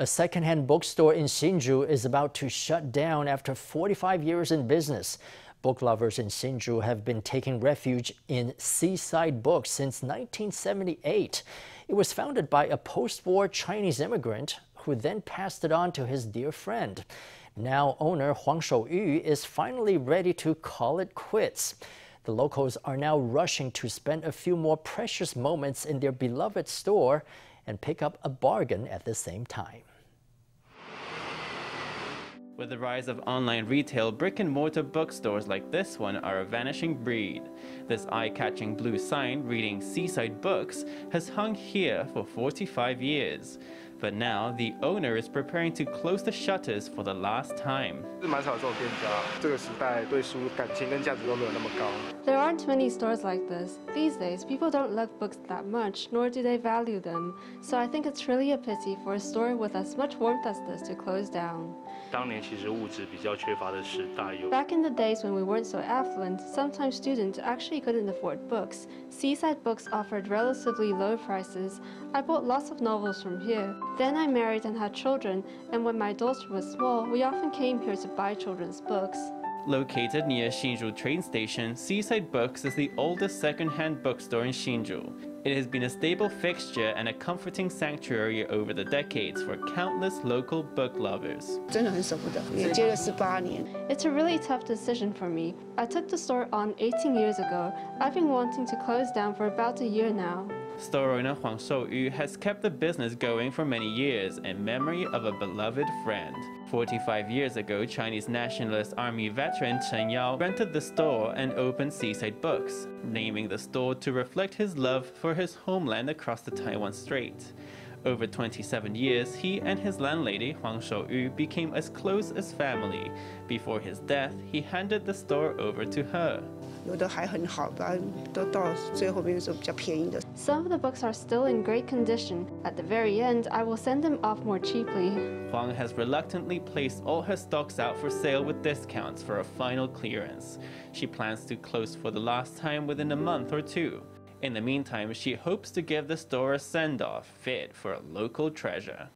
A secondhand bookstore in Hsinchu is about to shut down after 45 years in business. Book lovers in Hsinchu have been taking refuge in Seaside Books since 1978. It was founded by a post-war Chinese immigrant who then passed it on to his dear friend. Now owner Huang Shouyu is finally ready to call it quits. The locals are now rushing to spend a few more precious moments in their beloved store and pick up a bargain at the same time. With the rise of online retail, brick and mortar bookstores like this one are a vanishing breed. This eye-catching blue sign reading Seaside Books has hung here for 45 years. But now the owner is preparing to close the shutters for the last time. There aren't many stores like this. These days, people don't love books that much, nor do they value them. So I think it's really a pity for a store with as much warmth as this to close down. Back in the days when we weren't so affluent, sometimes students actually couldn't afford books. Seaside Books offered relatively low prices. I bought lots of novels from here. Then I married and had children, and when my daughter was small, we often came here to buy children's books. Located near Hsinchu train station, Seaside Books is the oldest second-hand bookstore in Hsinchu. It has been a stable fixture and a comforting sanctuary over the decades for countless local book lovers. It's a really tough decision for me. I took the store on 18 years ago. I've been wanting to close down for about a year now. Store owner Huang Shouyu has kept the business going for many years in memory of a beloved friend. 45 years ago, Chinese Nationalist Army veteran Chen Yao rented the store and opened Seaside Books, naming the store to reflect his love for his homeland across the Taiwan Strait. Over 27 years, he and his landlady, Huang Shouyu, became as close as family. Before his death, he handed the store over to her. Some of the books are still in great condition. At the very end, I will send them off more cheaply. Huang has reluctantly placed all her stocks out for sale with discounts for a final clearance. She plans to close for the last time within a month or two. In the meantime, she hopes to give the store a send-off fit for a local treasure.